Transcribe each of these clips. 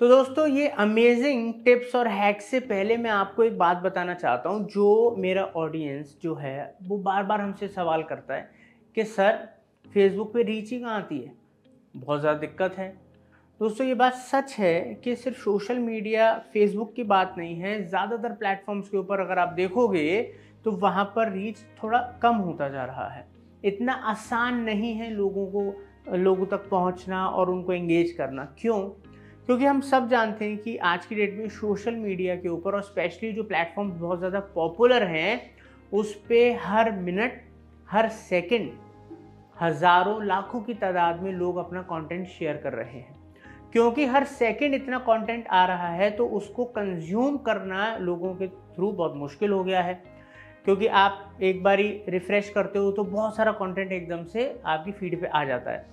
तो दोस्तों, ये अमेजिंग टिप्स और हैक्स से पहले मैं आपको एक बात बताना चाहता हूँ, जो मेरा ऑडियंस जो है, वो बार बार हमसे सवाल करता है कि, सर फेसबुक पे रीच ही कहाँ आती है? बहुत ज़्यादा दिक्कत है। दोस्तों, ये बात सच है कि सिर्फ़ सोशल मीडिया फेसबुक की बात नहीं है, ज़्यादातर प्लेटफॉर्म्स के ऊपर अगर आप देखोगे तो वहाँ पर रीच थोड़ा कम होता जा रहा है। इतना आसान नहीं है लोगों को, लोगों तक पहुँचना और उनको एंगेज करना। क्यों? क्योंकि हम सब जानते हैं कि आज की डेट में सोशल मीडिया के ऊपर और स्पेशली जो प्लेटफॉर्म बहुत ज़्यादा पॉपुलर हैं, उस पर हर मिनट हर सेकंड हज़ारों, लाखों की तादाद में लोग अपना कंटेंट शेयर कर रहे हैं। क्योंकि हर सेकंड इतना कंटेंट आ रहा है तो उसको कंज्यूम करना लोगों के थ्रू बहुत मुश्किल हो गया है। क्योंकि आप एक बारी रिफ़्रेश करते हो तो बहुत सारा कंटेंट एकदम से आपकी फ़ीड पे आ जाता है।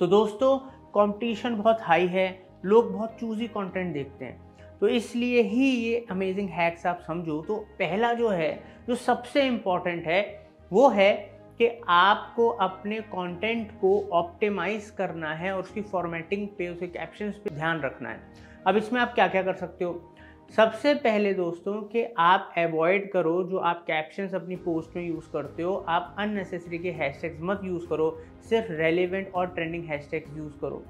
तो दोस्तों कंपटीशन बहुत हाई है लोग बहुत चूज़ी कंटेंट देखते हैं। तो इसलिए ही ये अमेजिंग हैक्स आप समझो। तो पहला जो है, जो सबसे इंपॉर्टेंट है, वो है कि आपको अपने कंटेंट को ऑप्टिमाइज करना है और उसकी फॉर्मेटिंग पे, उसके कैप्शंस पे ध्यान रखना है। अब इसमें आप क्या क्या कर सकते हो? सबसे पहले दोस्तों, कि आप अवॉइड करो जो आप कैप्शंस अपनी पोस्ट में यूज़ करते हो। आप अननेसेसरी के हैशटैग्स मत यूज़ करो। सिर्फ़ रेलिवेंट और ट्रेंडिंग हैशटैग्स यूज़ करो।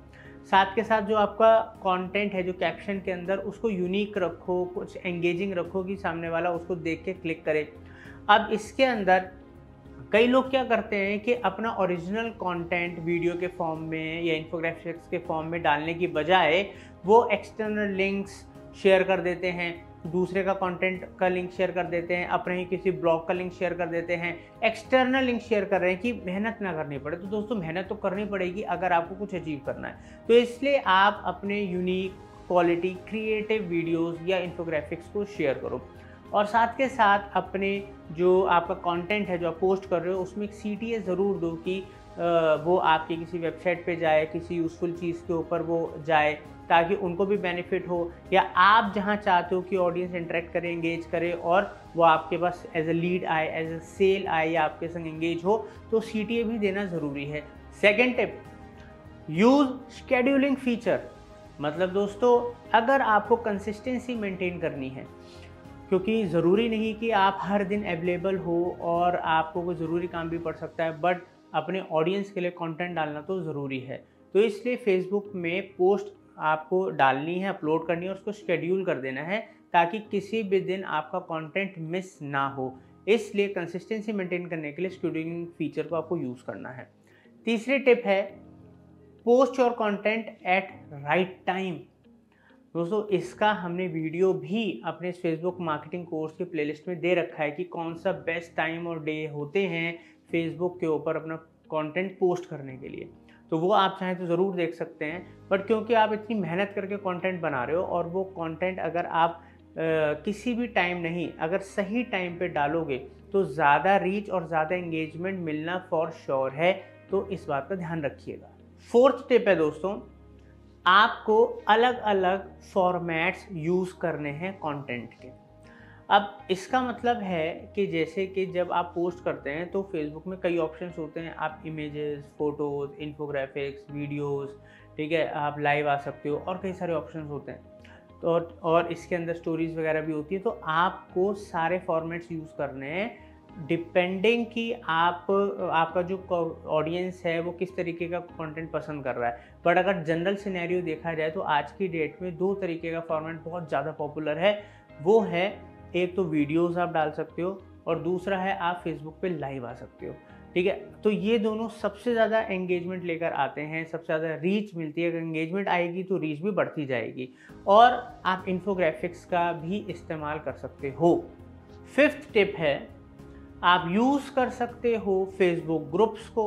साथ के साथ जो आपका कंटेंट है, जो कैप्शन के अंदर, उसको यूनिक रखो, कुछ एंगेजिंग रखो कि सामने वाला, उसको देख के क्लिक करे। अब इसके अंदर कई लोग क्या करते हैं कि अपना ओरिजिनल कंटेंट वीडियो के फॉर्म में या इन्फोग्राफिक्स के फॉर्म में डालने की बजाय वो एक्सटर्नल लिंक्स शेयर कर देते हैं। दूसरे का कंटेंट का लिंक शेयर कर देते हैं, अपने ही किसी ब्लॉग का लिंक शेयर कर देते हैं एक्सटर्नल लिंक शेयर कर रहे हैं कि मेहनत ना करनी पड़े। तो दोस्तों, मेहनत तो करनी पड़ेगी अगर आपको कुछ अचीव करना है। तो इसलिए आप अपने यूनिक क्वालिटी क्रिएटिव वीडियोस या इन्फोग्राफिक्स को शेयर करो। और साथ के साथ अपने जो आपका कंटेंट है, जो आप पोस्ट कर रहे हो, उसमें एक सीटीए ज़रूर दो कि वो आपकी किसी वेबसाइट पे जाए, किसी यूज़फुल चीज़ के ऊपर वो जाए। ताकि उनको भी बेनिफिट हो, या आप जहाँ चाहते हो कि ऑडियंस इंटरेक्ट करे एंगेज करे और वो आपके पास एज अ लीड आए एज अ सेल आए या आपके संग एंगेज हो तो सीटीए भी देना ज़रूरी है। Second tip use scheduling feature मतलब दोस्तों, अगर आपको कंसिस्टेंसी मेंटेन करनी है, क्योंकि ज़रूरी नहीं कि आप हर दिन अवेलेबल हो और आपको कोई ज़रूरी काम भी पड़ सकता है बट अपने ऑडियंस के लिए कंटेंट डालना तो ज़रूरी है। तो इसलिए फेसबुक में पोस्ट आपको डालनी है अपलोड करनी है, उसको शेड्यूल कर देना है ताकि किसी भी दिन आपका कंटेंट मिस ना हो। इसलिए कंसिस्टेंसी मेंटेन करने के लिए शेड्यूलिंग फीचर को आपको यूज़ करना है। तीसरी टिप है post your content at right time दोस्तों, इसका हमने वीडियो भी अपने फेसबुक मार्केटिंग कोर्स के प्लेलिस्ट में दे रखा है कि कौन सा बेस्ट टाइम और डे होते हैं फेसबुक के ऊपर अपना कंटेंट पोस्ट करने के लिए। तो वो आप चाहें तो ज़रूर देख सकते हैं। बट क्योंकि आप इतनी मेहनत करके कंटेंट बना रहे हो और वो कंटेंट अगर आप आ, किसी भी टाइम नहीं अगर सही टाइम पे डालोगे तो ज़्यादा रीच और ज़्यादा इंगेजमेंट मिलना फॉर श्योर है। तो इस बात का ध्यान रखिएगा। फोर्थ टिप है दोस्तों आपको अलग अलग फॉर्मेट्स यूज़ करने हैं कंटेंट के। अब इसका मतलब है कि जैसे कि जब आप पोस्ट करते हैं तो फेसबुक में कई ऑप्शंस होते हैं। आप इमेजेस फ़ोटोज़ इन्फोग्राफिक्स वीडियोस ठीक है, आप लाइव आ सकते हो और कई सारे ऑप्शंस होते हैं। तो और इसके अंदर स्टोरीज वगैरह भी होती है। तो आपको सारे फॉर्मेट्स यूज़ करने हैं। डिपेंडिंग कि आप, आपका जो ऑडियंस है, वो किस तरीके का कंटेंट पसंद कर रहा है। बट अगर जनरल सिनेरियो देखा जाए तो आज की डेट में दो तरीके का फॉर्मेट बहुत ज़्यादा पॉपुलर है। वो है एक तो वीडियोस आप डाल सकते हो और दूसरा है आप फेसबुक पे लाइव आ सकते हो, ठीक है? तो ये दोनों सबसे ज़्यादा एंगेजमेंट लेकर आते हैं, सबसे ज़्यादा रीच मिलती है। अगर एंगेजमेंट आएगी तो रीच भी बढ़ती जाएगी और आप इन्फोग्राफिक्स का भी इस्तेमाल कर सकते हो। फिफ्थ टिप है, आप यूज़ कर सकते हो फेसबुक ग्रुप्स को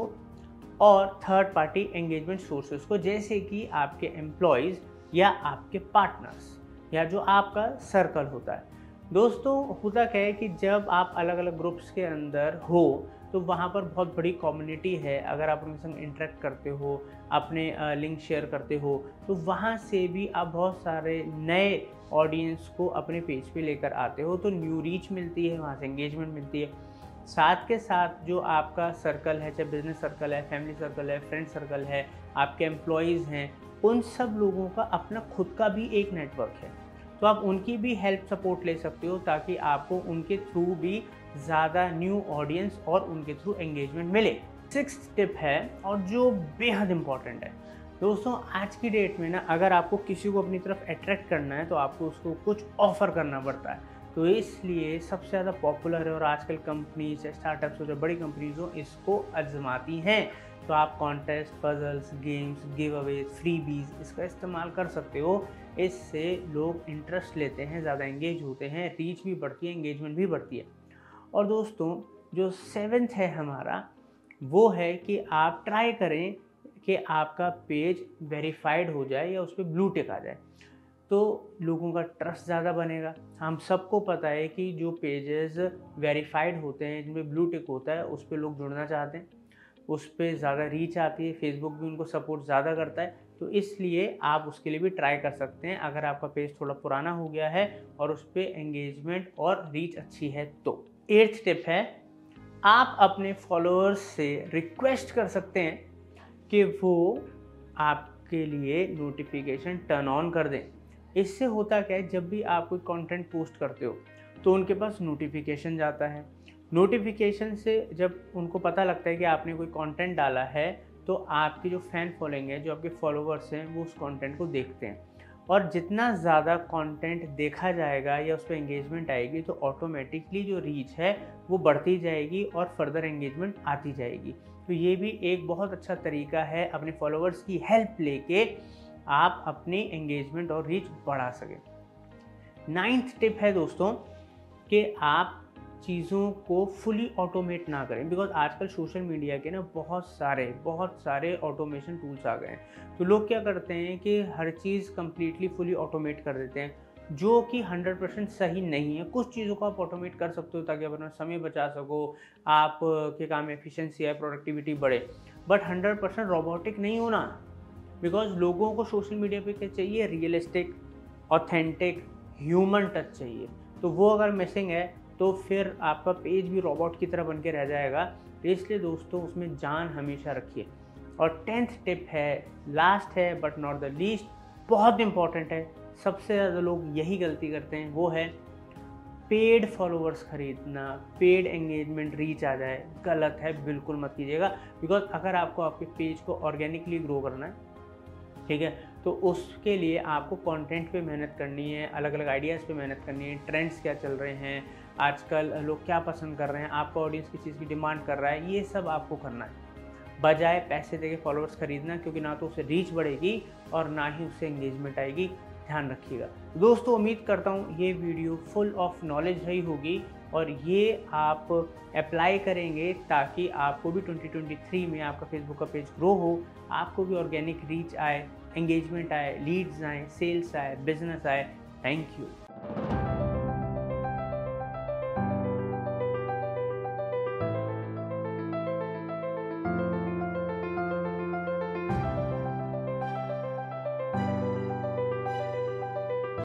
और थर्ड पार्टी एंगेजमेंट सोर्सेज को, जैसे कि आपके एम्प्लॉयज़ या आपके पार्टनर्स या जो आपका सर्कल होता है। दोस्तों होता क्या है कि जब आप अलग अलग ग्रुप्स के अंदर हो तो वहाँ पर बहुत बड़ी कम्युनिटी है। अगर आप उनके संग इंटरेक्ट करते हो, अपने लिंक शेयर करते हो तो वहाँ से भी आप बहुत सारे नए ऑडियंस को अपने पेज पे लेकर आते हो तो न्यू रीच मिलती है, वहाँ से एंगेजमेंट मिलती है। साथ के साथ जो आपका सर्कल है, चाहे बिज़नेस सर्कल है फैमिली सर्कल है फ्रेंड सर्कल है, आपके एम्प्लॉयज़ हैं, उन सब लोगों का अपना खुद का भी एक नेटवर्क है। तो आप उनकी भी हेल्प सपोर्ट ले सकते हो ताकि आपको उनके थ्रू भी ज़्यादा न्यू ऑडियंस और उनके थ्रू एंगेजमेंट मिले। सिक्स टिप है, और जो बेहद इंपॉर्टेंट है, दोस्तों आज की डेट में ना अगर आपको किसी को अपनी तरफ़ अट्रैक्ट करना है तो आपको उसको कुछ ऑफ़र करना पड़ता है। तो इसलिए सबसे ज़्यादा पॉपुलर है और आजकल कंपनीज़ स्टार्टअप्स हो जो बड़ी कंपनीज़ हो, इसको आजमाती हैं। तो आप contest puzzles games give away freebies इसका इस्तेमाल कर सकते हो। इससे लोग इंटरेस्ट लेते हैं, ज़्यादा इंगेज होते हैं रीच भी बढ़ती है इंगेजमेंट भी बढ़ती है। और दोस्तों, जो सेवेंथ है हमारा, वो है कि आप ट्राई करें कि आपका पेज वेरीफाइड हो जाए या उस पर ब्लू टिक आ जाए। तो लोगों का ट्रस्ट ज़्यादा बनेगा। हम सबको पता है कि जो पेजेस वेरीफाइड होते हैं जिनमें ब्लू टिक होता है उस पर लोग जुड़ना चाहते हैं। उस पर ज़्यादा रीच आती है फेसबुक भी उनको सपोर्ट ज़्यादा करता है तो इसलिए आप उसके लिए भी ट्राई कर सकते हैं। अगर आपका पेज थोड़ा पुराना हो गया है और उस पर एंगेजमेंट और रीच अच्छी है तो। एट्थ टिप है, आप अपने फॉलोअर्स से रिक्वेस्ट कर सकते हैं कि वो आपके लिए नोटिफिकेशन टर्न ऑन कर दें। इससे होता क्या है, जब भी आप कोई कंटेंट पोस्ट करते हो तो उनके पास नोटिफिकेशन जाता है। नोटिफिकेशन से जब उनको पता लगता है कि आपने कोई कंटेंट डाला है तो आपकी जो फ़ैन फॉलोइंग है, जो आपके फॉलोअर्स हैं, वो उस कंटेंट को देखते हैं। और जितना ज़्यादा कंटेंट देखा जाएगा या उस पर एंगेजमेंट आएगी तो ऑटोमेटिकली जो रीच है, वो बढ़ती जाएगी और फर्दर एंगेजमेंट आती जाएगी। तो ये भी एक बहुत अच्छा तरीका है अपने फॉलोअर्स की हेल्प लेके आप अपनी एंगेजमेंट और रीच बढ़ा सकें। नाइन्थ टिप है दोस्तों, कि आप चीज़ों को फुली ऑटोमेट ना करें बिकॉज़ आजकल सोशल मीडिया के ना बहुत सारे बहुत सारे ऑटोमेशन टूल्स आ गए हैं। तो लोग क्या करते हैं कि हर चीज़ कम्प्लीटली फुली ऑटोमेट कर देते हैं, जो कि 100 परसेंट सही नहीं है। कुछ चीज़ों को आप ऑटोमेट कर सकते हो ताकि अपना समय बचा सको, आप के काम एफिशिएंसी है प्रोडक्टिविटी बढ़े। बट 100 परसेंट रोबोटिक नहीं होना बिकॉज़ लोगों को सोशल मीडिया पे क्या चाहिए? रियलिस्टिक ऑथेंटिक ह्यूमन टच चाहिए। तो वो अगर मिसिंग है तो फिर आपका पेज भी रोबोट की तरह बन के रह जाएगा। तो इसलिए दोस्तों, उसमें जान हमेशा रखिए। और टेंथ टिप है लास्ट है बट नॉट द लीस्ट बहुत इंपॉर्टेंट है। सबसे ज़्यादा लोग यही गलती करते हैं, वो है पेड फॉलोअर्स खरीदना पेड एंगेजमेंट रीच आ जाए। गलत है, बिल्कुल मत कीजिएगा। बिकॉज़ अगर आपको आपके पेज को ऑर्गेनिकली ग्रो करना है, ठीक है तो उसके लिए आपको कंटेंट पे मेहनत करनी है अलग अलग आइडियाज़ पे मेहनत करनी है ट्रेंड्स क्या चल रहे हैं आजकल लोग क्या पसंद कर रहे हैं, आपका ऑडियंस किस चीज़ की डिमांड कर रहा है, ये सब आपको करना है। बजाय पैसे देके फॉलोअर्स खरीदना, क्योंकि ना तो उससे रीच बढ़ेगी और ना ही उससे एंगेजमेंट आएगी। ध्यान रखिएगा। दोस्तों, उम्मीद करता हूँ ये वीडियो फुल ऑफ़ नॉलेज रही होगी और ये आप अप्लाई करेंगे ताकि आपको भी 2023 में आपका फेसबुक का पेज ग्रो हो, आपको भी ऑर्गेनिक रीच आए एंगेजमेंट आए लीड्स आए सेल्स आए बिज़नेस आए। Thank you